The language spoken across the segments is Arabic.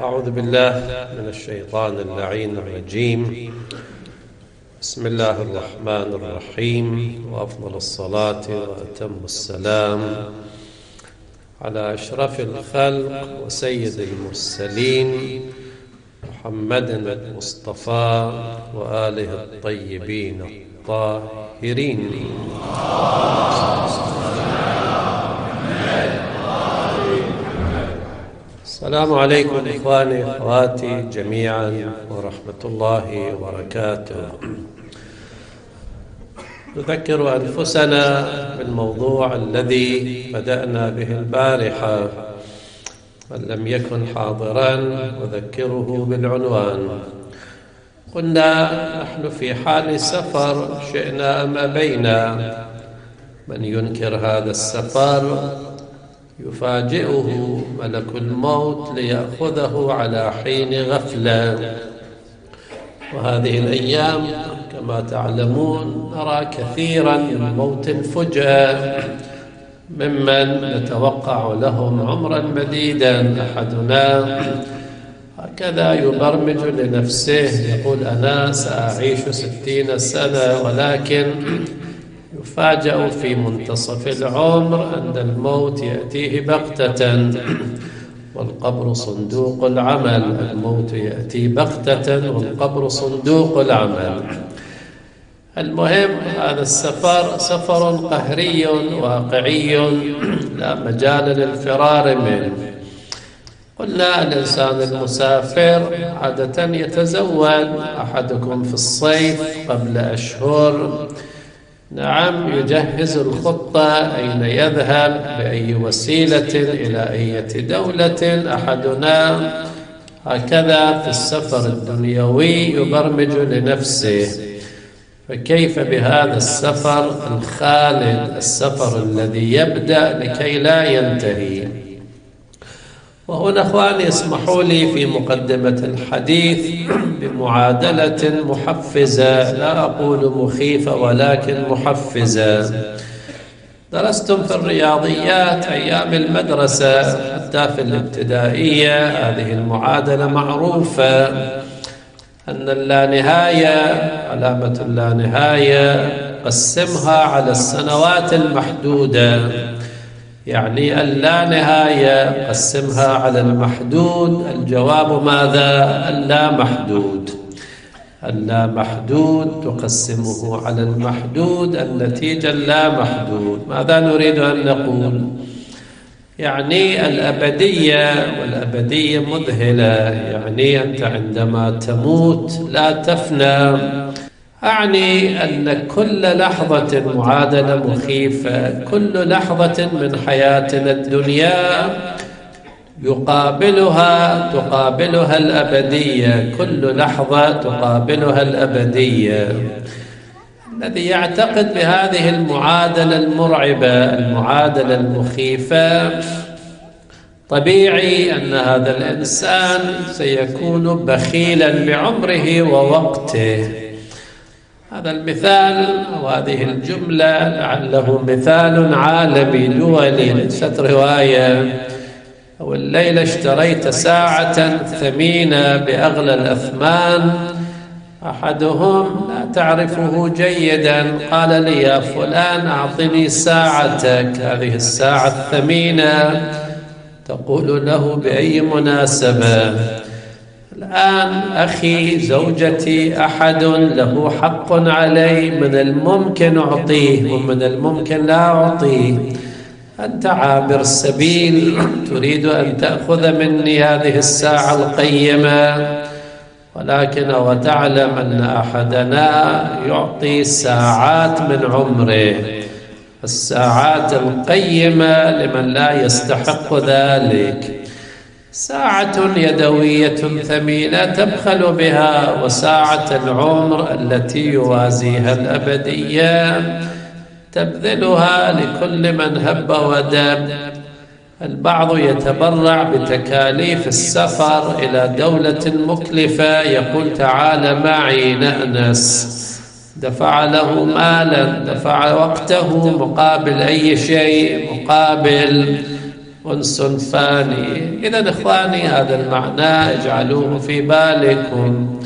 أعوذ بالله من الشيطان اللعين الرجيم. بسم الله الرحمن الرحيم. وأفضل الصلاة وأتم السلام على أشرف الخلق وسيد المرسلين محمد المصطفى وآله الطيبين الطاهرين. السلام عليكم إخواني أخواتي جميعا ورحمة الله وبركاته. نذكر أنفسنا بالموضوع الذي بدأنا به البارحة من لم يكن حاضرا نذكره بالعنوان. قلنا نحن في حال سفر شئنا أم أبينا؟ من ينكر هذا السفر؟ يفاجئه ملك الموت ليأخذه على حين غفلة. وهذه الأيام كما تعلمون نرى كثيرا موت فجأة ممن نتوقع لهم عمرا مديدا أحدنا. هكذا يبرمج لنفسه يقول أنا سأعيش ستين سنة ولكن يفاجأ في منتصف العمر أن الموت يأتيه بغتة. والقبر صندوق العمل الموت يأتي بغتة والقبر صندوق العمل. المهم هذا السفر سفر قهري واقعي لا مجال للفرار منه. قلنا الإنسان المسافر عادة يتزود أحدكم في الصيف قبل أشهر. نعم يجهز الخطة أين يذهب؟ بأي وسيلة؟ إلى أي دولة؟ أحدنا؟ هكذا في السفر الدنيوي يبرمج لنفسه. فكيف بهذا السفر الخالد؟ السفر الذي يبدأ لكي لا ينتهي. وهنا إخواني اسمحوا لي في مقدمة الحديث بمعادلة محفزة لا أقول مخيفة ولكن محفزة. درستم في الرياضيات أيام المدرسة حتى في الابتدائية هذه المعادلة معروفة أن اللانهاية علامة اللانهاية قسمها على السنوات المحدودة. يعني اللانهاية قسمها على المحدود. الجواب ماذا؟ اللا محدود. اللا محدود تقسمه على المحدود. النتيجة اللا محدود. ماذا نريد أن نقول؟ يعني الأبدية والأبدية مذهلة. يعني أنت عندما تموت لا تفنى. أعني أن كل لحظة معادلة مخيفة كل لحظة من حياتنا الدنيا يقابلها تقابلها الأبدية. كل لحظة تقابلها الأبدية. الذي يعتقد بهذه المعادلة المرعبة المعادلة المخيفة طبيعي أن هذا الإنسان سيكون بخيلا بعمره ووقته. هذا المثال وهذه الجملة لعله مثال عالمي دولي ليست رواية. والليلة اشتريت ساعة ثمينة بأغلى الأثمان. أحدهم لا تعرفه جيدا. قال لي يا فلان أعطني ساعتك. هذه الساعة الثمينة تقول له بأي مناسبة. الآن أخي زوجتي أحد له حق علي من الممكن أعطيه ومن الممكن لا أعطيه. أنت عابر السبيل تريد أن تأخذ مني هذه الساعة القيمة. ولكن وتعلم أن أحدنا يعطي ساعات من عمره. الساعات القيمة لمن لا يستحق ذلك. ساعة يدوية ثمينة تبخل بها وساعة العمر التي يوازيها الأبدية تبذلها لكل من هب ودب البعض يتبرع بتكاليف السفر إلى دولة مكلفة يقول تعال معي نأنس. دفع له مالا دفع وقته مقابل أي شيء مقابل. أنس فاني. إذا إخواني هذا المعنى اجعلوه في بالكم.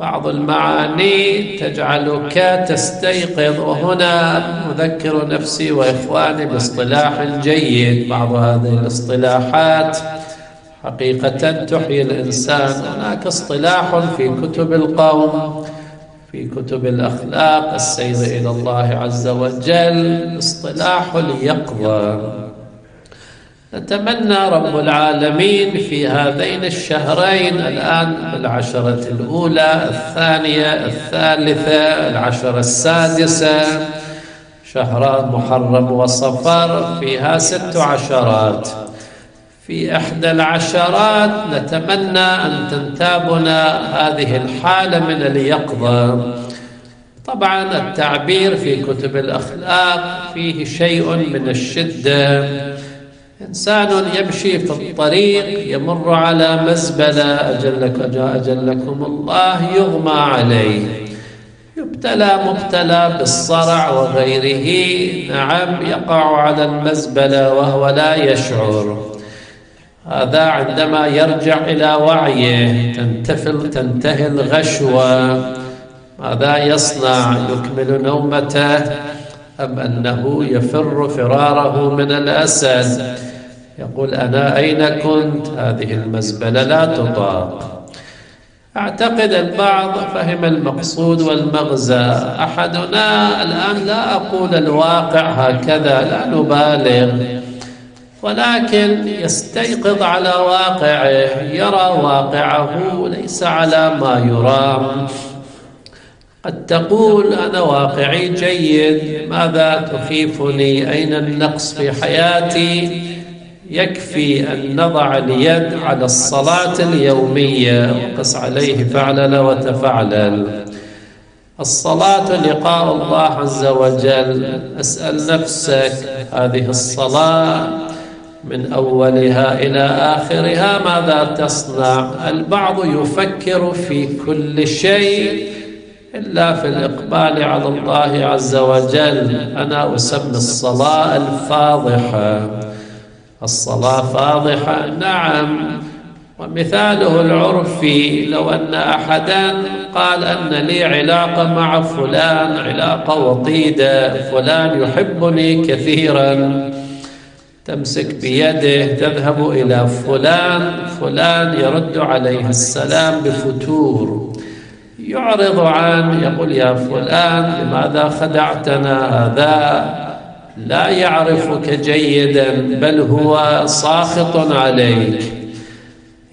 بعض المعاني تجعلك تستيقظ. وهنا أذكر نفسي وإخواني باصطلاح جيد. بعض هذه الاصطلاحات حقيقة تحيي الإنسان. هناك اصطلاح في كتب القوم في كتب الأخلاق السير إلى الله عز وجل. اصطلاح اليقظة نتمنى رب العالمين في هذين الشهرين الآن بالعشرة الأولى الثانية الثالثة العشرة السادسة شهر محرم وصفر فيها ست عشرات. في إحدى العشرات نتمنى أن تنتابنا هذه الحالة من اليقظة. طبعا التعبير في كتب الأخلاق فيه شيء من الشدة. إنسان يمشي في الطريق يمر على مزبلة أجلك أجلكم الله يغمى عليه. يبتلى مبتلى بالصرع وغيره. نعم يقع على المزبلة وهو لا يشعر. هذا عندما يرجع إلى وعيه تنتفل تنتهي الغشوة. ماذا يصنع؟ يكمل نومته أم أنه يفر فراره من الأسد؟ يقول أنا أين كنت؟ هذه المزبلة لا تطاق. أعتقد البعض فهم المقصود والمغزى. أحدنا الآن لا أقول الواقع هكذا لا نبالغ ولكن يستيقظ على واقعه يرى واقعه ليس على ما يرام قد تقول أنا واقعي جيد ماذا تخيفني؟ أين النقص في حياتي؟ يكفي أن نضع اليد على الصلاة اليومية. وقس عليه فعلل وتفعلل الصلاة لقاء الله عز وجل. أسأل نفسك هذه الصلاة من أولها إلى آخرها ماذا تصنع؟ البعض يفكر في كل شيء إلا في الإقبال على الله عز وجل. أنا أسمي الصلاة الفاضحة. الصلاة فاضحة. نعم. ومثاله العرفي لو أن أحدا قال أن لي علاقة مع فلان علاقة وطيدة فلان يحبني كثيرا. تمسك بيده تذهب إلى فلان فلان يرد عليه السلام بفتور. يعرض عنه يقول يا فلان لماذا خدعتنا هذا؟ لا يعرفك جيدا بل هو ساخط عليك.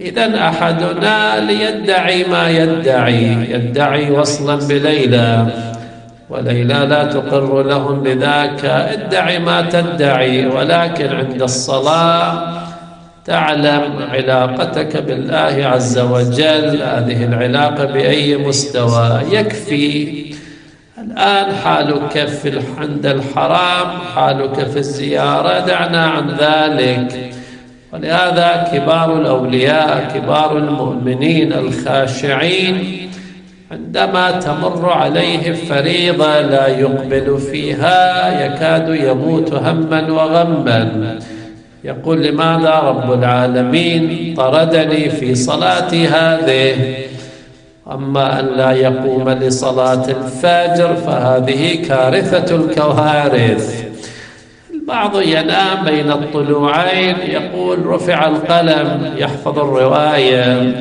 إذا أحدنا ليدعي ما يدعي يدعي وصلا بليلى. وليلى لا تقر لهم بذاك. ادعي ما تدعي ولكن عند الصلاة تعلم علاقتك بالله عز وجل. هذه العلاقة بأي مستوى؟ يكفي الآن حالك في عند الحرام حالك في الزيارة دعنا عن ذلك. ولهذا كبار الأولياء كبار المؤمنين الخاشعين عندما تمر عليه فريضة لا يقبل فيها يكاد يموت هما وغما. يقول لماذا رب العالمين طردني في صلاتي هذه؟ أما أن لا يقوم لصلاة الفجر فهذه كارثة الكوارث. البعض ينام بين الطلوعين يقول رفع القلم يحفظ الرواية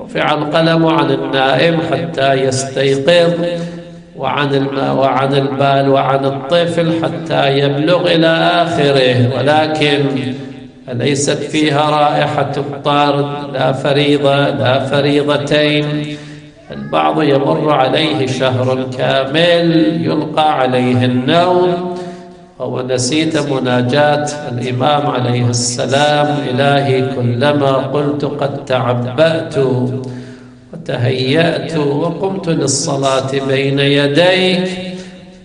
رفع القلم عن النائم حتى يستيقظ وعن وعن البال وعن الطفل حتى يبلغ إلى آخره. ولكن ليست فيها رائحة الطارد لا فريضة لا فريضتين. البعض يمر عليه شهر كامل يلقى عليه النوم. ونسيت مناجاة الإمام عليه السلام. إلهي كلما قلت قد تعبأت وتهيأت وقمت للصلاة بين يديك.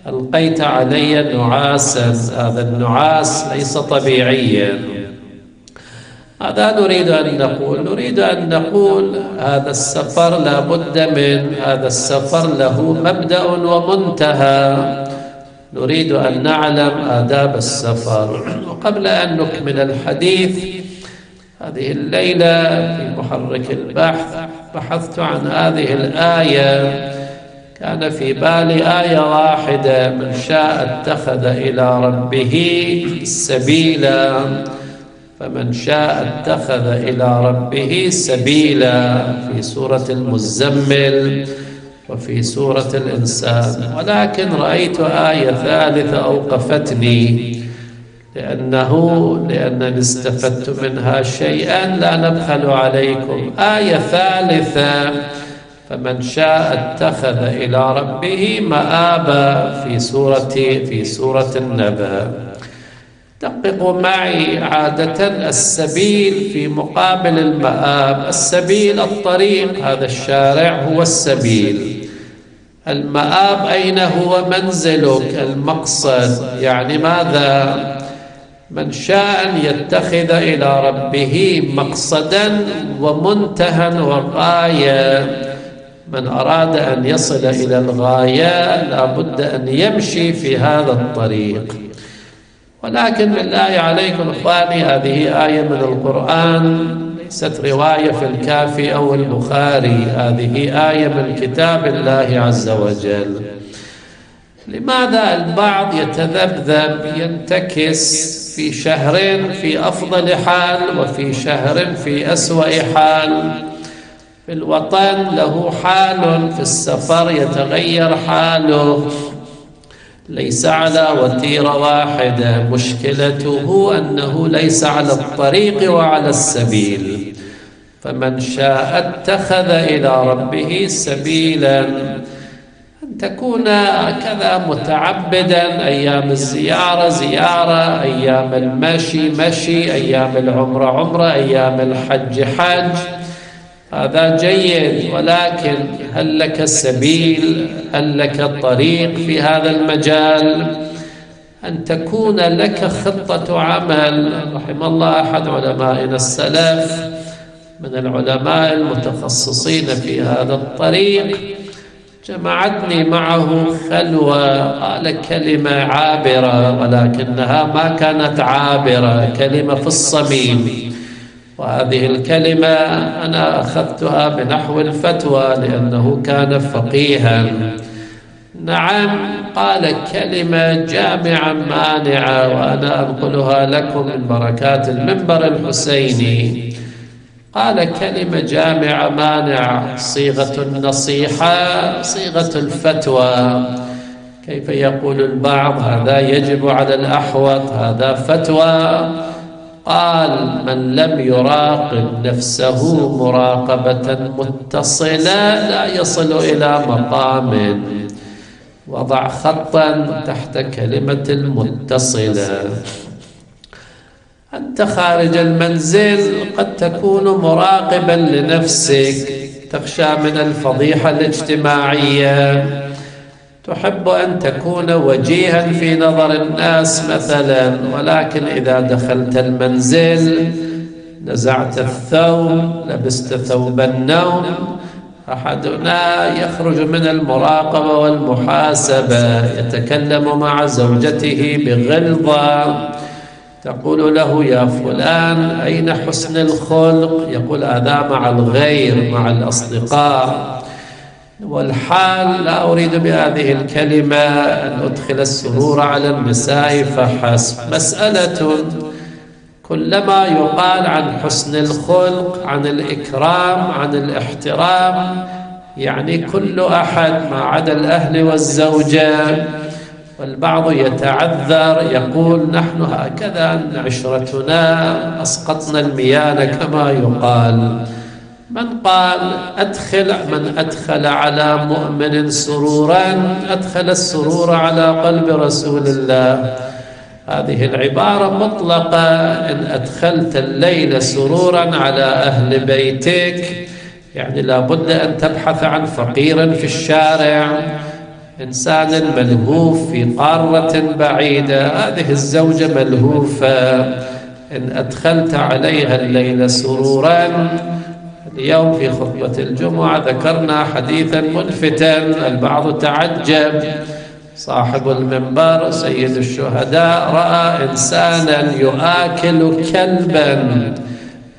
ألقيت علي نعاسا هذا النعاس ليس طبيعيا. هذا نريد أن نقول نريد أن نقول هذا السفر لا بد من هذا السفر له مبدأ ومنتهى. نريد أن نعلم آداب السفر. وقبل أن نكمل الحديث هذه الليلة في محرك البحث بحثت عن هذه الآية. كان في بالي آية واحدة من شاء اتخذ إلى ربه سبيلا فمن شاء اتخذ إلى ربه سبيلا. في سورة المزمل وفي سورة الإنسان. ولكن رأيت آية ثالثة أوقفتني. لأنه لأنني استفدت منها شيئا لا نبخل عليكم. آية ثالثة. فمن شاء اتخذ إلى ربه مآبا. في سورة في سورة النبأ. دققوا معي عادة السبيل في مقابل المآب. السبيل الطريق هذا الشارع هو السبيل. المآب أين هو منزلك؟ المقصد. يعني ماذا؟ من شاء أن يتخذ إلى ربه مقصدا ومنتهى وغاية. من أراد أن يصل إلى الغاية لابد أن يمشي في هذا الطريق. ولكن بالله عليكم إخواني هذه آية من القرآن. ليست رواية في الكافي أو البخاري هذه آية من كتاب الله عز وجل. لماذا البعض يتذبذب ينتكس في شهر في أفضل حال وفي شهر في أسوأ حال؟ في الوطن له حال في السفر يتغير حاله. ليس على وتيرة واحدة مشكلته أنه ليس على الطريق وعلى السبيل. فمن شاء اتخذ إلى ربه سبيلا. أن تكون كذا متعبدا. أيام الزيارة زيارة. أيام المشي مشي. أيام العمرة عمرة. أيام الحج حج. هذا جيد ولكن هل لك سبيل هل لك طريق في هذا المجال؟ أن تكون لك خطة عمل. رحم الله أحد علمائنا السلف من العلماء المتخصصين في هذا الطريق. جمعتني معه خلوة قال كلمة عابرة ولكنها ما كانت عابرة كلمة في الصميم. وهذه الكلمة أنا أخذتها بنحو الفتوى لأنه كان فقيها. نعم قال كلمة جامعة مانعة وأنا أنقلها لكم من بركات المنبر الحسيني. قال كلمة جامعة مانعة صيغة النصيحة صيغة الفتوى. كيف يقول البعض هذا يجب على الأحوط هذا فتوى. قال من لم يراقب نفسه مراقبة متصلة لا يصل إلى مقام وضع خطا تحت كلمة المتصلة. أنت خارج المنزل قد تكون مراقبا لنفسك تخشى من الفضيحة الاجتماعية. تحب أن تكون وجيها في نظر الناس مثلا ولكن إذا دخلت المنزل نزعت الثوب لبست ثوب النوم أحدنا يخرج من المراقبة والمحاسبة يتكلم مع زوجته بغلظة تقول له يا فلان أين حسن الخلق؟ يقول هذا مع الغير مع الأصدقاء. والحال لا أريد بهذه الكلمة أن أدخل السرور على النساء فحسب مسألة. كلما يقال عن حسن الخلق عن الإكرام عن الاحترام يعني كل أحد ما عدا الأهل والزوجة. والبعض يتعذر يقول نحن هكذا عشرتنا أسقطنا المياه كما يقال. من قال أدخل من أدخل على مؤمن سرورا أدخل السرور على قلب رسول الله. هذه العبارة مطلقة إن أدخلت الليل سرورا على أهل بيتك يعني لابد أن تبحث عن فقير في الشارع إنسان ملهوف في قارة بعيدة هذه الزوجة ملهوفة. إن أدخلت عليها الليل سرورا اليوم في خطبة الجمعة ذكرنا حديثا ملفتا البعض تعجب. صاحب المنبر سيد الشهداء رأى إنسانا يؤكل كلبا.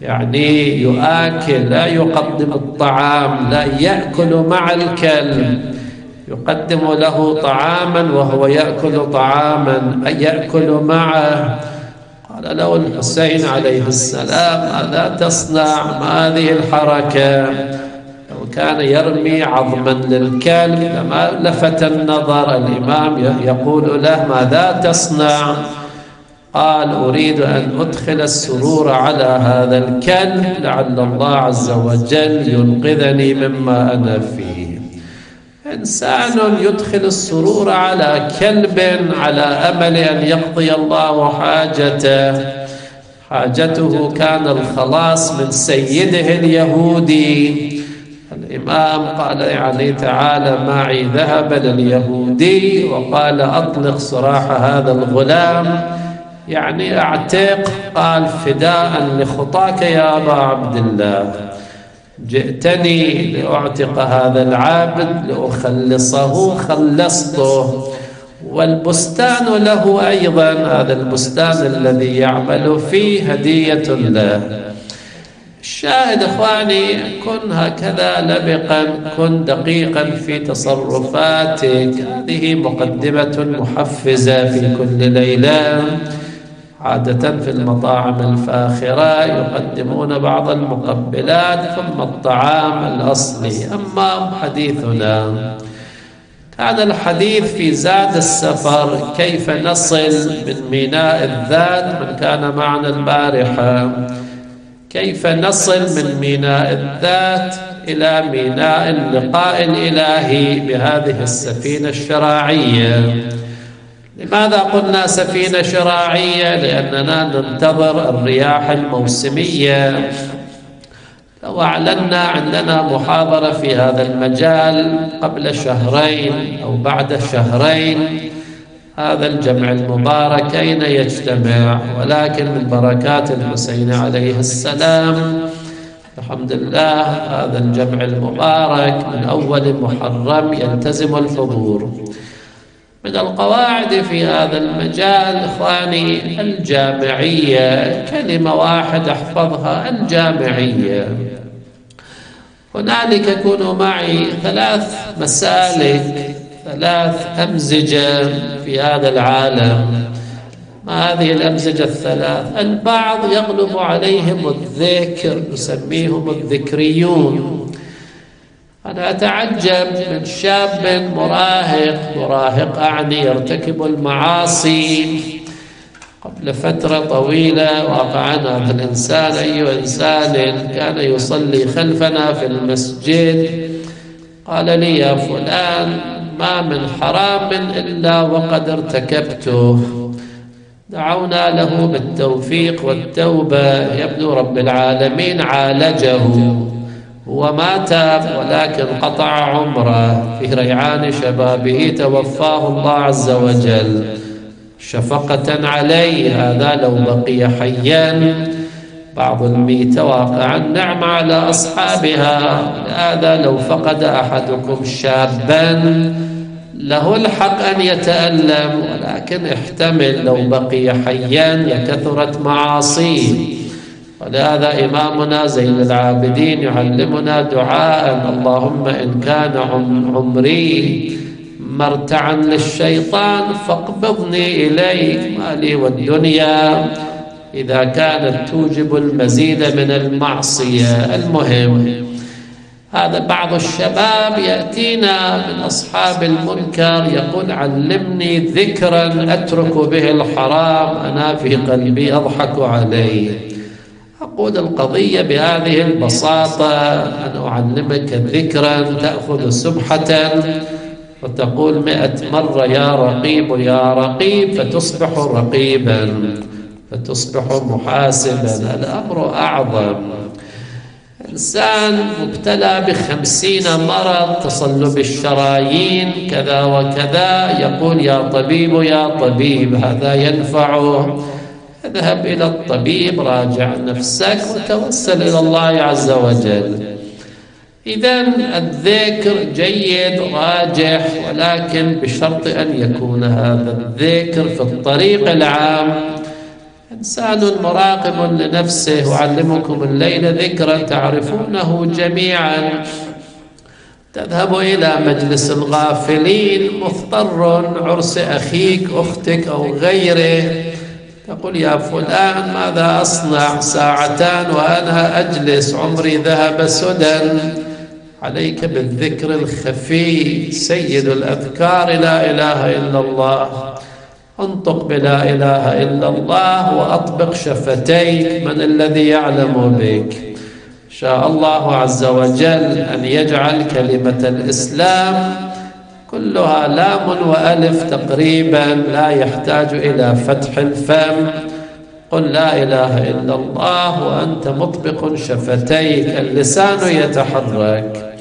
يعني يؤكل لا يقدم الطعام لا يأكل مع الكلب. يقدم له طعاما وهو يأكل طعاما أي يأكل معه. قال له الحسين عليه السلام ماذا تصنع؟ ما هذه الحركة؟ لو كان يرمي عظما للكلب لما لفت النظر الإمام يقول له ماذا تصنع؟ قال أريد أن أدخل السرور على هذا الكلب لعل الله عز وجل ينقذني مما أنا فيه. إنسان يدخل السرور على كلب على أمل أن يقضي الله حاجته. حاجته كان الخلاص من سيده اليهودي. الإمام قال يعني تعالى معي ذهب لليهودي وقال أطلق سراح هذا الغلام يعني أعتق قال فداء لخطاك يا أبا عبد الله جئتني لأعتق هذا العابد لأخلصه خلصته. والبستان له أيضا هذا البستان الذي يعمل فيه هدية له. الشاهد إخواني كن هكذا لبقا كن دقيقا في تصرفاتك. هذه مقدمة محفزة في كل ليلة. عادة في المطاعم الفاخرة يقدمون بعض المقبلات ثم الطعام الأصلي. أما حديثنا كان الحديث في زاد السفر كيف نصل من ميناء الذات؟ من كان معنا البارحة كيف نصل من ميناء الذات إلى ميناء اللقاء الإلهي بهذه السفينة الشراعية؟ لماذا قلنا سفينة شراعية؟ لأننا ننتظر الرياح الموسمية. لو أعلنا عندنا محاضرة في هذا المجال قبل شهرين أو بعد شهرين هذا الجمع المبارك أين يجتمع. ولكن من بركات الحسين عليه السلام الحمد لله هذا الجمع المبارك من أول محرم يلتزم الحضور. من القواعد في هذا المجال إخواني الجامعية كلمة واحدة احفظها الجامعية. هنالك كونوا معي ثلاث مسالك ثلاث أمزجة في هذا العالم. ما هذه الأمزجة الثلاث؟ البعض يغلب عليهم الذكر نسميهم الذكريون. أنا أتعجب من شاب مراهق مراهق أعني يرتكب المعاصي. قبل فترة طويلة واقعنا هذا الإنسان أي إنسان كان يصلي خلفنا في المسجد قال لي يا فلان ما من حرام إلا وقد ارتكبته. دعونا له بالتوفيق والتوبة. يبدو رب العالمين عالجه. هو ما تاب ولكن قطع عمره. في ريعان شبابه توفاه الله عز وجل. شفقة عليه هذا لو بقي حيا. بعض الميتة واقعا نعم على أصحابها. هذا لو فقد أحدكم شابا له الحق أن يتألم. ولكن احتمل لو بقي حيا لكثرت معاصيه. ولهذا إمامنا زين العابدين يعلمنا دعاء اللهم إن كان عمري مرتعا للشيطان فاقبضني إليك مالي والدنيا. إذا كانت توجب المزيد من المعصية. المهم هذا بعض الشباب يأتينا من أصحاب المنكر يقول علمني ذكرا أترك به الحرام أنا في قلبي أضحك عليه. أقول القضية بهذه البساطة. أن أعلمك ذكرا تأخذ سبحة وتقول مئة مرة يا رقيب يا رقيب فتصبح رقيبا فتصبح محاسبا. الأمر أعظم. إنسان مبتلى بخمسين مرض تصلب الشرايين كذا وكذا يقول يا طبيب يا طبيب هذا ينفعه. اذهب إلى الطبيب راجع نفسك وتوسل إلى الله عز وجل. إذا الذكر جيد راجح ولكن بشرط أن يكون هذا الذكر في الطريق العام. إنسان مراقب لنفسه أعلمكم الليل ذكرا تعرفونه جميعا. تذهب إلى مجلس الغافلين مضطر عرس أخيك أختك أو غيره. تقول يا فلان ماذا أصنع ساعتان وأنا أجلس عمري ذهب سدى؟ عليك بالذكر الخفي سيد الأذكار لا إله إلا الله. انطق بلا إله إلا الله وأطبق شفتيك من الذي يعلم بك. شاء الله عز وجل أن يجعل كلمة الإسلام كلها لام وألف تقريبا لا يحتاج إلى فتح الفم. قل لا إله إلا الله وأنت مطبق شفتيك اللسان يتحرك.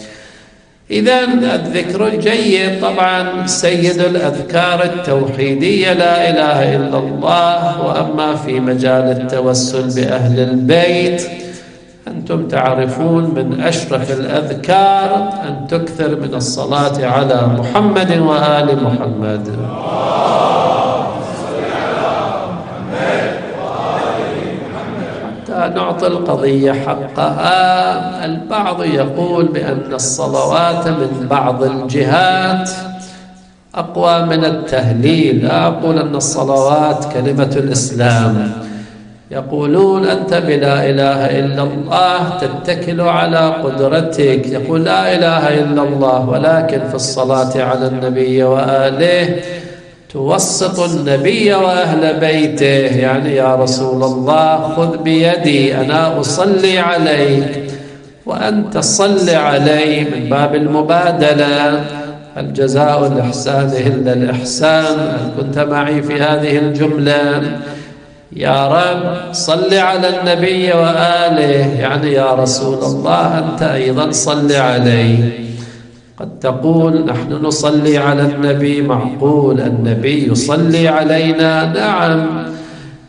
إذا الذكر الجيد طبعا سيد الأذكار التوحيدية لا إله إلا الله. وأما في مجال التوسل بأهل البيت أنتم تعرفون من أشرف الأذكار أن تكثر من الصلاة على محمد وآل محمد. نعطي القضية حقها البعض يقول بأن الصلوات من بعض الجهات أقوى من التهليل. لا أقول أن الصلوات كلمة الإسلام. يقولون أنت بلا إله إلا الله تتكل على قدرتك. يقول لا إله إلا الله ولكن في الصلاة على النبي وآله توسط النبي وأهل بيته. يعني يا رسول الله خذ بيدي أنا أصلي عليك. وأنت صل علي من باب المبادلة. الجزاء الإحسان إلا الإحسان؟ هل كنت معي في هذه الجملة؟ يا رب صل على النبي وآله. يعني يا رسول الله أنت أيضا صل علي قد تقول نحن نصلي على النبي. معقول النبي يصلي علينا؟ نعم.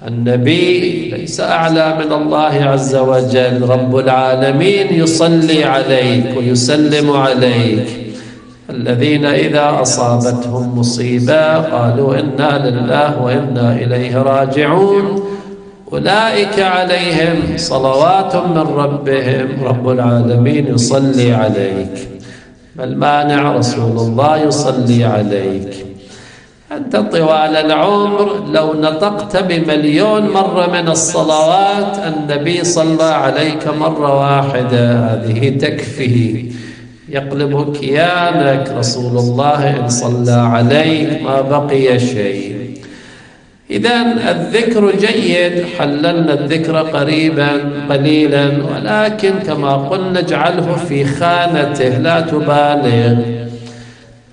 النبي ليس أعلى من الله عز وجل. رب العالمين يصلي عليك ويسلم عليك. الذين إذا أصابتهم مصيبة قالوا إنا لله وإنا إليه راجعون. أولئك عليهم صلوات من ربهم. رب العالمين يصلي عليك. ما المانع رسول الله يصلي عليك. أنت طوال العمر لو نطقت بمليون مرة من الصلوات النبي صلى عليك مرة واحدة. هذه تكفي. يقلب كيانك رسول الله إن صلى عليك ما بقي شيء. إذا الذكر جيد حللنا الذكر قريبا قليلا ولكن كما قلنا اجعله في خانته لا تبالغ.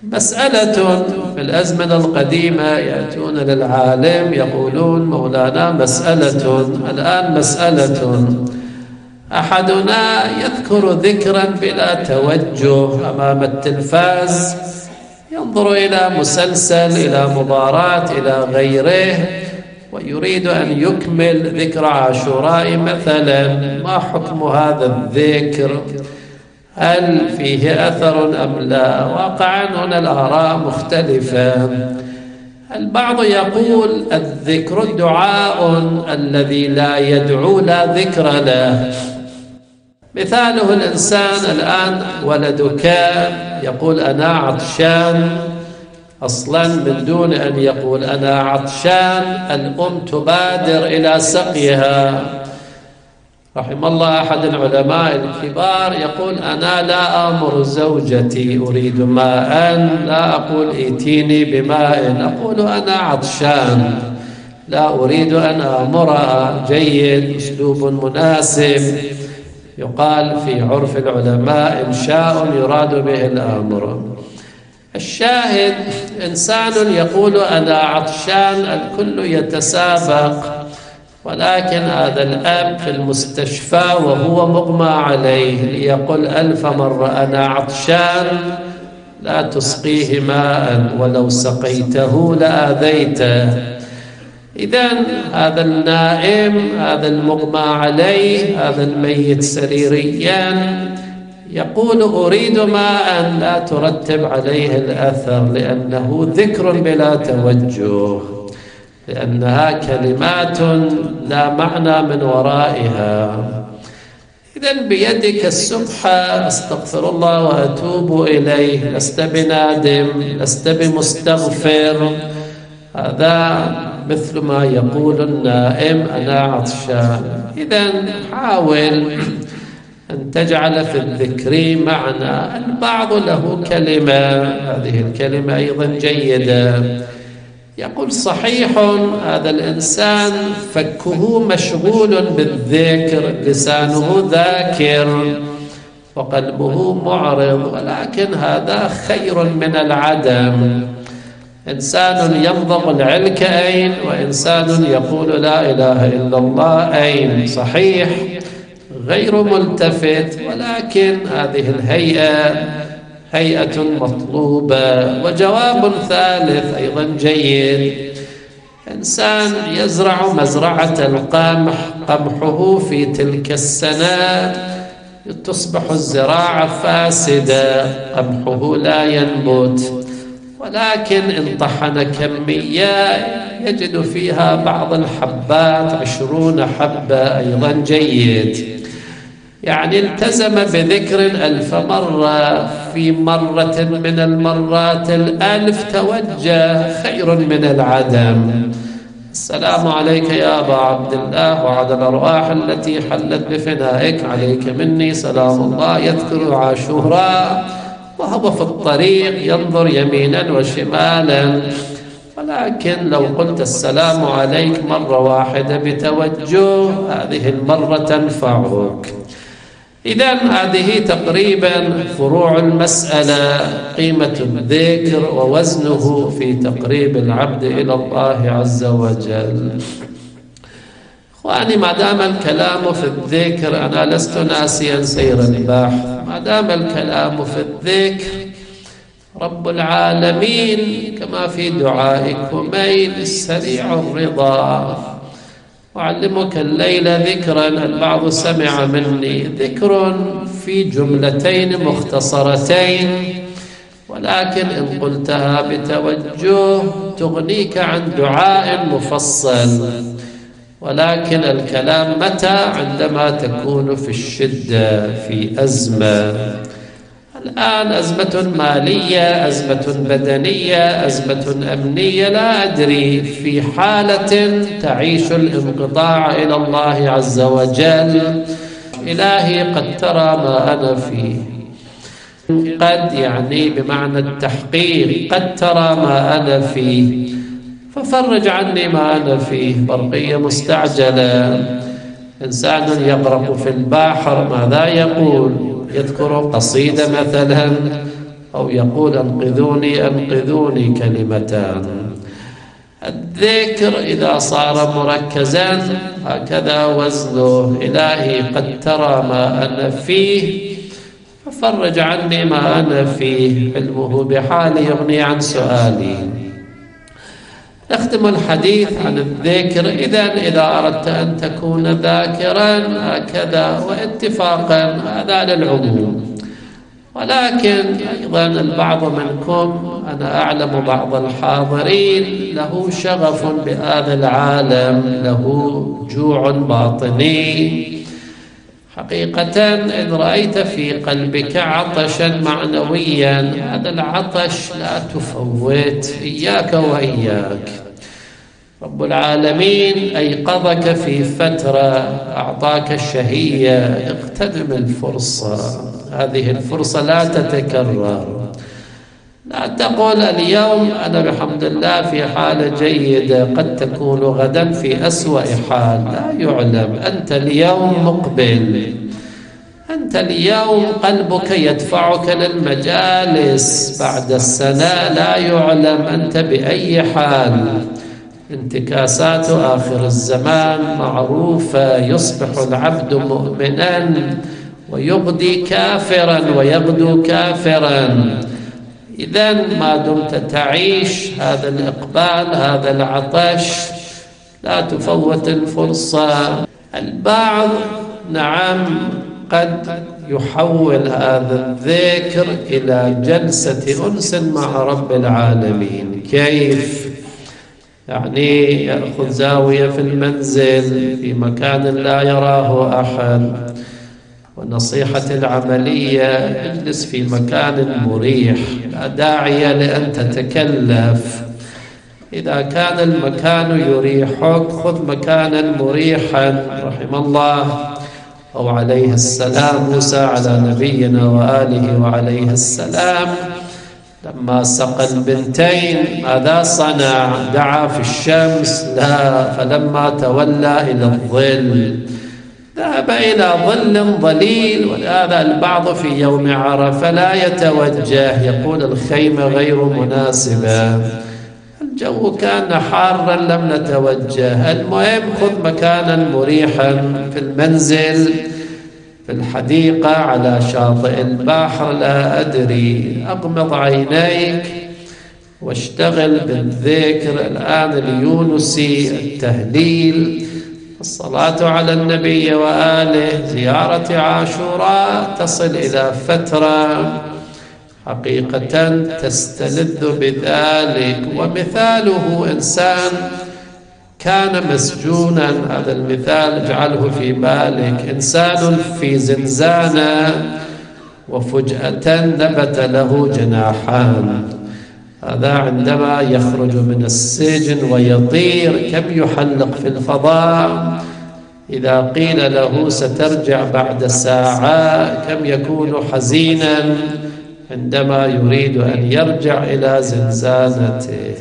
مسألة في الأزمنة القديمة يأتون للعالم يقولون مولانا مسألة الآن مسألة. أحدنا يذكر ذكرا بلا توجه أمام التلفاز ينظر إلى مسلسل إلى مباراة إلى غيره ويريد أن يكمل ذكر عاشوراء مثلا. ما حكم هذا الذكر؟ هل فيه أثر أم لا؟ واقعا هنا الآراء مختلفة. البعض يقول الذكر دعاء الذي لا يدعو لا ذكر له. مثاله الإنسان الآن ولدك يقول أنا عطشان. أصلا من دون أن يقول أنا عطشان الأم تبادر إلى سقيها. رحم الله أحد العلماء الكبار يقول أنا لا آمر زوجتي أريد ماء لا أقول ائتيني بماء. أقول أنا عطشان لا أريد أن آمرها. جيد أسلوب مناسب. يقال في عرف العلماء إنشاء يراد به الأمر. الشاهد إنسان يقول أنا عطشان الكل يتسابق ولكن هذا الأب في المستشفى وهو مغمى عليه ليقول ألف مرة أنا عطشان لا تسقيه ماء ولو سقيته لآذيته. إذا هذا النائم هذا المغمى عليه هذا الميت سريريا يقول أريد ماء لا ترتب عليه الأثر لأنه ذكر بلا توجه لأنها كلمات لا معنى من ورائها. إذا بيدك السبحة أستغفر الله وأتوب إليه لست بنادم لست بمستغفر. هذا مثل ما يقول النائم أنا عطشان إذا حاول أن تجعل في الذكر معنى. البعض له كلمة هذه الكلمة أيضا جيدة. يقول صحيح هذا الإنسان فكه مشغول بالذكر لسانه ذاكر وقلبه معرض ولكن هذا خير من العدم. إنسان يمضغ العلك أين؟ وإنسان يقول لا إله إلا الله أين؟ صحيح. غير ملتفت ولكن هذه الهيئة هيئة مطلوبة. وجواب ثالث أيضا جيد. إنسان يزرع مزرعة القمح قمحه في تلك السنة تصبح الزراعة فاسدة قمحه لا ينبت. ولكن طحن كمية يجد فيها بعض الحبات عشرون حبة أيضا جيد. يعني التزم بذكر ألف مرة في مرة من المرات الألف توجه خير من العدم. السلام عليك يا أبا عبد الله وعلى الأرواح التي حلت بفنائك. عليك مني سلام الله يذكر عاشورا وهو في الطريق ينظر يمينا وشمالا. ولكن لو قلت السلام عليك مرة واحدة بتوجه هذه المرة تنفعك. إذا هذه تقريبا فروع المسألة قيمة الذكر ووزنه في تقريب العبد إلى الله عز وجل. إخواني ما دام الكلام في الذكر أنا لست ناسيا سير البحث ما دام الكلام في الذكر رب العالمين كما في دعائكم ميل سريع الرضا. أعلمك الليلة ذكرا البعض سمع مني. ذكر في جملتين مختصرتين ولكن إن قلتها بتوجه تغنيك عن دعاء مفصل. ولكن الكلام متى؟ عندما تكون في الشدة في أزمة. الآن أزمة مالية أزمة بدنية أزمة أمنية لا أدري. في حالة تعيش الانقطاع إلى الله عز وجل. إلهي قد ترى ما أنا فيه. قد يعني بمعنى التحقيق قد ترى ما أنا فيه. ففرج عني ما أنا فيه برقية مستعجلة إنسان يغرق في البحر ماذا يقول؟ يذكر قصيدة مثلا أو يقول أنقذوني أنقذوني كلمتان الذكر إذا صار مركزا هكذا وزنه. إلهي قد ترى ما أنا فيه ففرج عني ما أنا فيه. علمه بحالي يغني عن سؤالي. نختم الحديث عن الذكر. إذا إذا أردت أن تكون ذاكرا هكذا واتفاقا هذا للعموم. ولكن أيضا البعض منكم أنا أعلم بعض الحاضرين له شغف بهذا العالم له جوع باطني. حقيقة إن رأيت في قلبك عطشا معنويا هذا العطش لا تفوت إياك وإياك. رب العالمين أيقظك في فترة أعطاك الشهية اغتنم الفرصة. هذه الفرصة لا تتكرر. لا تقول اليوم أنا بحمد الله في حالة جيدة قد تكون غدا في أسوأ حال. لا يعلم. أنت اليوم مقبل. أنت اليوم قلبك يدفعك للمجالس. بعد السنة لا يعلم أنت بأي حال. انتكاسات آخر الزمان معروفة. يصبح العبد مؤمنا ويغدي كافرا ويغدو كافرا. إذا ما دمت تعيش هذا الإقبال هذا العطش. لا تفوت الفرصة. البعض نعم قد يحول هذا الذكر إلى جلسة أنس مع رب العالمين. كيف؟ يعني يأخذ زاوية في المنزل في مكان لا يراه أحد. ونصيحة العملية اجلس في مكان مريح. داعي لأن تتكلف. إذا كان المكان يريحك خذ مكانا مريحا رحم الله. أو عليه السلام موسى على نبينا وآله وعليه السلام. لما سقى البنتين ماذا صنع؟ دعا في الشمس لا. فلما تولى إلى الظل ذهب إلى ظل ظليل ولهذا البعض في يوم عرفة لا يتوجه. يقول الخيمة غير مناسبة. الجو كان حارا لم نتوجه. المهم خذ مكانا مريحا في المنزل في الحديقة على شاطئ البحر لا أدري. أغمض عينيك واشتغل بالذكر. الآن اليونسي التهليل. الصلاة على النبي وآله زيارة عاشوراء تصل إلى فترة حقيقة تستلذ بذلك. ومثاله إنسان كان مسجونا هذا المثال اجعله في بالك. إنسان في زنزانة وفجأة نبت له جناحان. هذا عندما يخرج من السجن ويطير كم يحلق في الفضاء؟ إذا قيل له سترجع بعد ساعة كم يكون حزينا عندما يريد أن يرجع إلى زنزانته.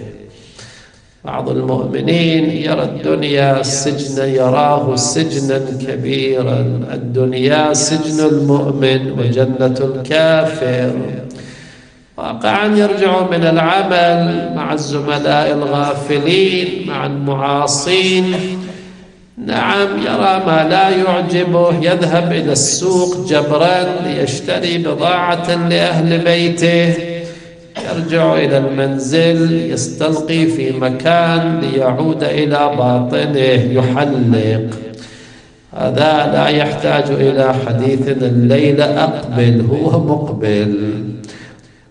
بعض المؤمنين يرى الدنيا سجنا يراه سجنا كبيرا. الدنيا سجن المؤمن وجنة الكافر. واقعا يرجع من العمل مع الزملاء الغافلين مع المعاصين. نعم يرى ما لا يعجبه يذهب إلى السوق جبرا ليشتري بضاعة لأهل بيته. يرجع إلى المنزل يستلقي في مكان ليعود إلى باطنه يحلق. هذا لا يحتاج إلى حديث الليلة أقبل هو مقبل.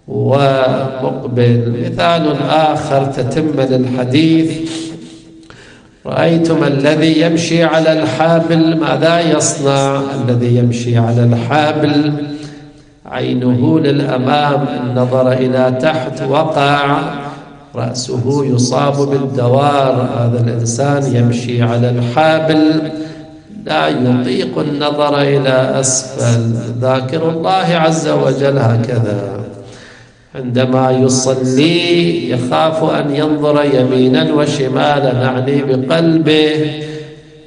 ومقبل مثال آخر تتم للحديث. رأيتم الذي يمشي على الحابل ماذا يصنع؟ الذي يمشي على الحابل. عينه للأمام إن نظر إلى تحت وقع. رأسه يصاب بالدوار. هذا الإنسان يمشي على الحابل. لا يطيق النظر إلى أسفل. ذاكر الله عز وجل هكذا. عندما يصلي يخاف أن ينظر يمينا وشمالا نعني بقلبه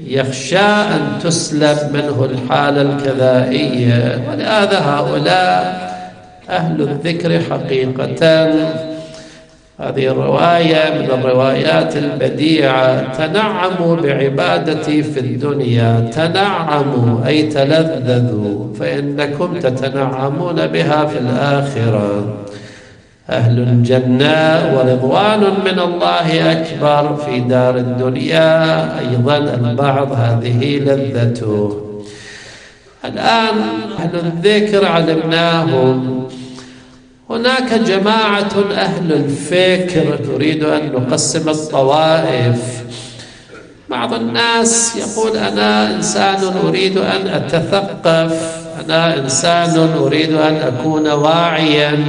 يخشى أن تسلب منه الحالة الكذائية. ولهذا هؤلاء أهل الذكر حقيقة. هذه الرواية من الروايات البديعة. تنعموا بعبادتي في الدنيا تنعموا أي تلذذوا فإنكم تتنعمون بها في الآخرة. أهل الجنة ورضوان من الله أكبر في دار الدنيا. أيضا البعض هذه لذته الآن أهل الذكر علمناهم. هناك جماعة أهل الفكر نريد أن نقسم الطوائف. بعض الناس يقول أنا إنسان أريد أن أتثقف. أنا إنسان أريد أن أكون واعيا.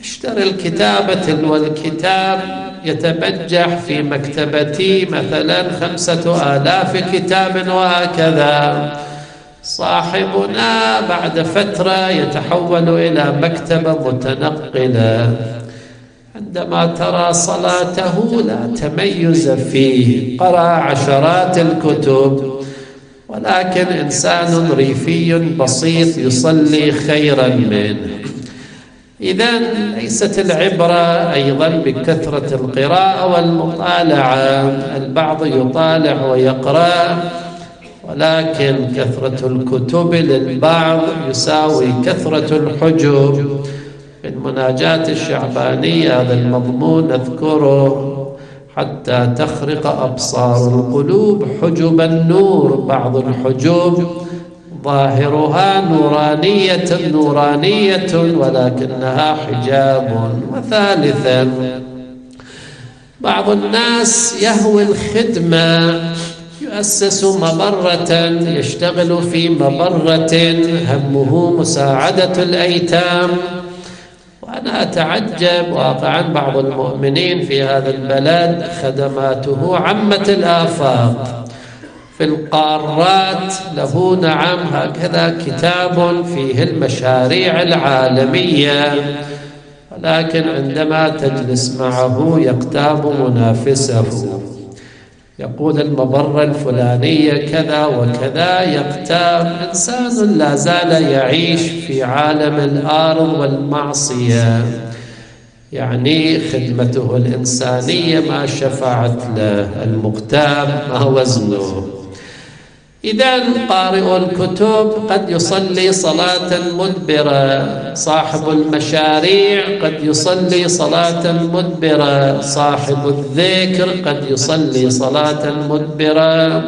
اشتري الكتابة والكتاب يتبجح في مكتبتي مثلا خمسة آلاف كتاب وهكذا. صاحبنا بعد فترة يتحول إلى مكتبة متنقلة عندما ترى صلاته لا تميز فيه قرأ عشرات الكتب. ولكن إنسان ريفي بسيط يصلي خيرا منه. إذا ليست العبرة أيضا بكثرة القراءة والمطالعة. البعض يطالع ويقرأ ولكن كثرة الكتب للبعض يساوي كثرة الحجب. في المناجاة الشعبانية هذا المضمون نذكره. حتى تخرق أبصار القلوب حجب النور بعض الحجب. ظاهرها نورانية نورانية ولكنها حجاب وثالثا بعض الناس يهوي الخدمة يؤسس مبرة يشتغل في مبرة همه مساعدة الأيتام. وأنا أتعجب واقعا بعض المؤمنين في هذا البلد خدماته عمت الآفاق. في القارات له نعم هكذا كتاب فيه المشاريع العالمية. ولكن عندما تجلس معه يقتاب منافسه. يقول المبرة الفلانية كذا وكذا يغتاب إنسان لا زال يعيش في عالم الأرض والمعصية. يعني خدمته الإنسانية ما شفعت له المغتاب ما وزنه. إذا قارئ الكتب قد يصلي صلاة مدبرة. صاحب المشاريع قد يصلي صلاة مدبرة. صاحب الذكر قد يصلي صلاة مدبرة.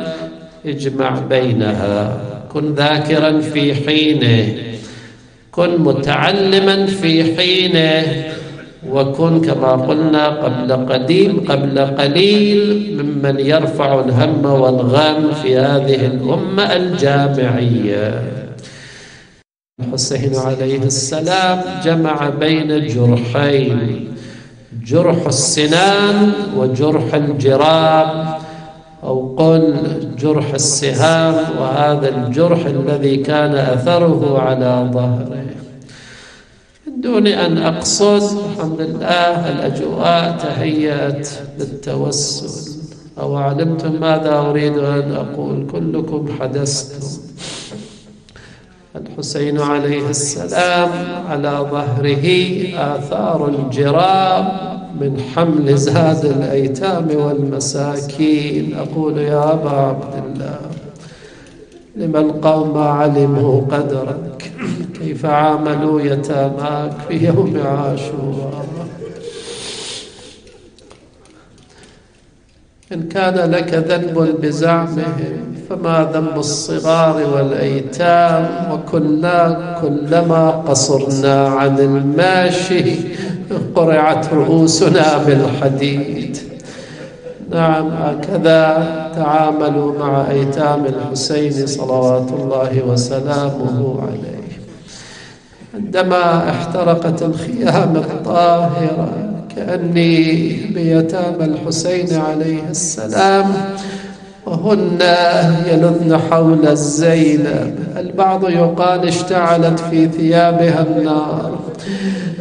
اجمع بينها. كن ذاكرا في حينه. كن متعلما في حينه. وكن كما قلنا قبل قديم قبل قليل ممن يرفع الهم والغم في هذه الأمة الجامعية. الحسين عليه السلام جمع بين جرحين جرح السنان وجرح الجراب أو قل جرح السهام وهذا الجرح الذي كان أثره على ظهره. دون أن أقصد الحمد لله الأجواء تهيأت للتوسل. أو علمتم ماذا أريد أن أقول؟ كلكم حدثتم. الحسين عليه السلام على ظهره آثار الجراب من حمل زاد الأيتام والمساكين. أقول يا أبا عبد الله لما القوم علموا قدرك كيف عاملوا يتاماك في يوم عاشوراء؟ إن كان لك ذنب بزعمهم فما ذنب الصغار والأيتام وكنا كلما قصرنا عن الماشي قرعت رؤوسنا بالحديد. نعم هكذا تعاملوا مع أيتام الحسين صلوات الله وسلامه عليه. عندما احترقت الخيام الطاهرة كأني بيتامى الحسين عليه السلام وهن يلذن حول الزينب. البعض يقال اشتعلت في ثيابها النار.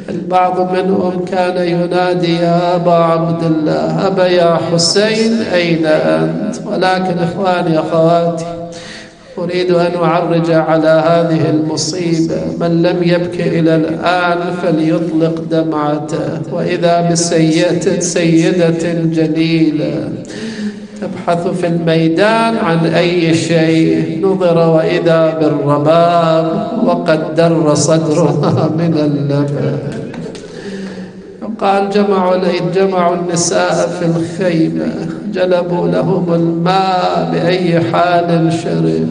البعض منهم كان ينادي يا أبا عبد الله أبا يا حسين أين أنت؟ ولكن إخواني أخواتي أريد أن أعرج على هذه المصيبة. من لم يبك إلى الآن فليطلق دمعته وإذا بسيدة سيدة جليلة. تبحث في الميدان عن أي شيء. نظر وإذا بالرباب وقد در صدرها من اللبن قال جمعوا جمعوا النساء في الخيمة جلبوا لهم الماء بأي حال شرب.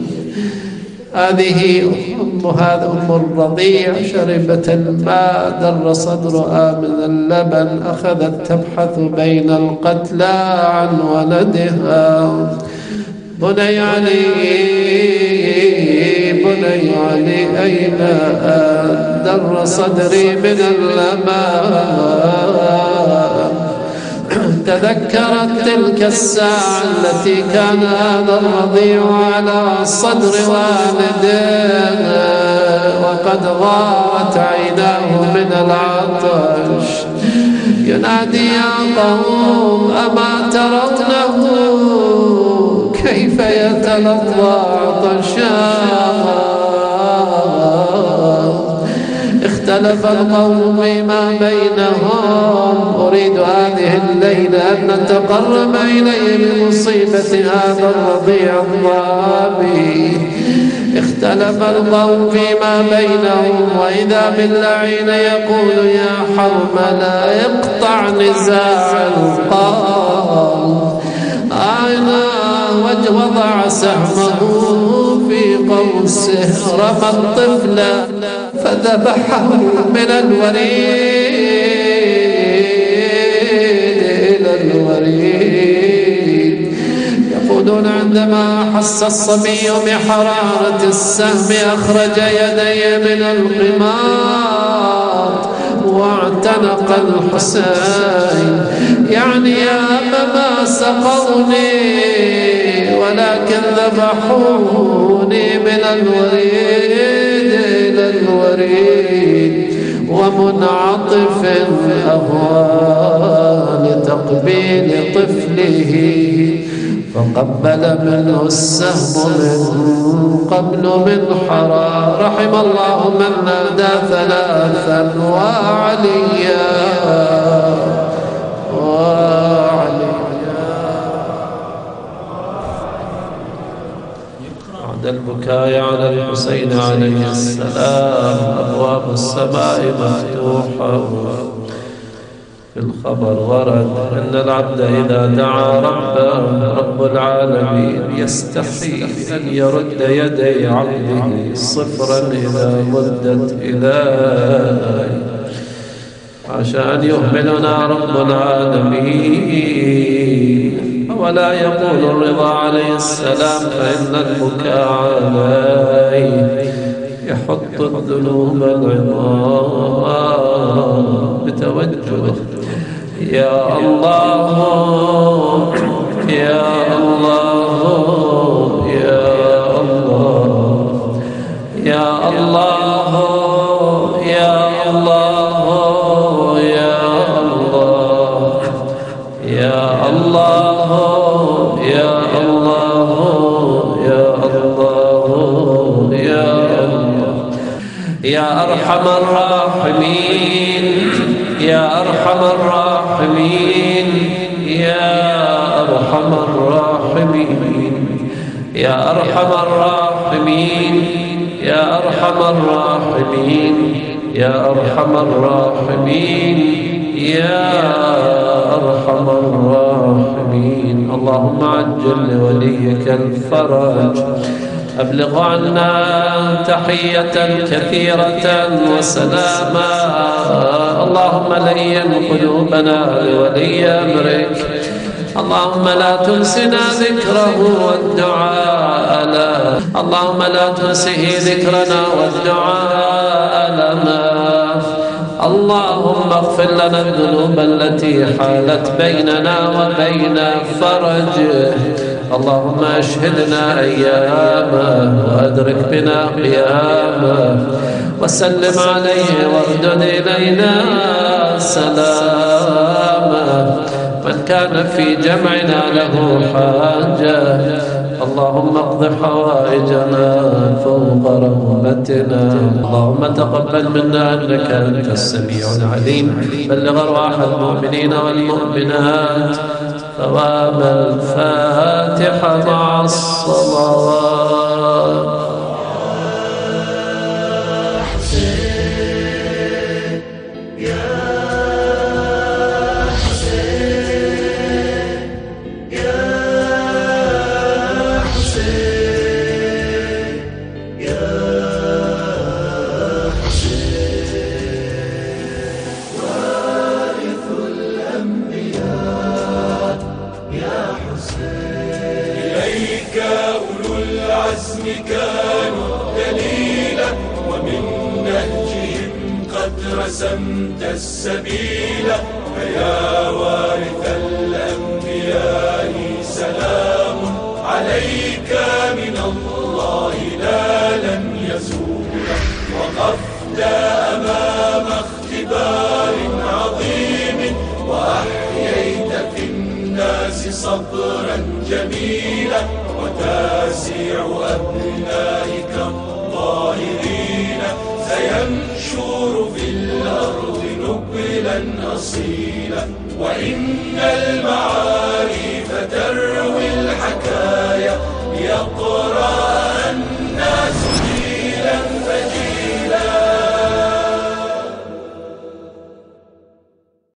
هذه أم هذا أم الرضيع شربت الماء در صدرها من اللبن أخذت تبحث بين القتلى عن ولدها. بني علي بني علي أين در صدري من اللبن تذكرت تلك الساعة التي كان هذا الرضيع على صدر والده وقد غارت عيناه من العطش. ينادي يا قوم أما ترونه؟ كيف يتلظى عطشا اختلف القوم فيما بينهم. أريد هذه الليلة أن نتقرب إليه بمصيبة هذا الرضيع الضابي. اختلف القوم فيما بينهم وإذا باللعين يقول يا حرم لا اقطع نزاع القوم. أين وضع سهمه في قوسه؟ رمى الطفل فذبحه من الوريد إلى الوريد. يقولون عندما أحس الصبي بحرارة السهم أخرج يديه من القمار واعتنق الحسين. يعني يا أبا سقوني ولكن ذبحوني من الوريد. إلى الوريد ومنعطف أهوى لتقبيل طفله فقبل منه السهم من قبل من حرى رحم الله من نادى ثلاثا وعليا. البكاء على الحسين عليه السلام أبواب السماء مفتوحة. في الخبر ورد أن العبد إذا دعا ربه رب العالمين يستحي أن يرد يدي عبده صفرا إذا مدت إليه. عشان يهملنا رب العالمين. ولا يقول الرضا عليه السلام فإن البكاء عليه يحط الذنوب العظام. بتوجه. يا الله يا الله. أرحم الراحمين يا أرحم الراحمين يا أرحم الراحمين يا أرحم الراحمين يا أرحم الراحمين يا أرحم الراحمين يا أرحم الراحمين. اللهم عجل لوليك الفرج أبلغ عنا تحية كثيرة وسلاما. اللهم لين قلوبنا لولي أمرك. اللهم لا تنسنا ذكره والدعاء له. اللهم لا تنسه ذكرنا والدعاء لنا اللهم اغفر لنا الذنوب التي حالت بيننا وبين فرجه. اللهم اشهدنا ايامه وأدرك بنا قيامه وسلم عليه واردد إلينا سلامه من كان في جمعنا له حاجة اللهم اقض حوائجنا فوق رغبتنا اللهم تقبل منا إنك أنت السميع العليم بلغ أرواح المؤمنين والمؤمنات ثواب الفاتحة مع الصلوات. السبيل فيا وارث الأنبياء سلام عليك من الله لا لن يزول وقفت أمام اختبار عظيم وأحييت في الناس صبرا جميلا وتاسع أبنائك الطاهرين نبلا أصيلا وإن المعارف تر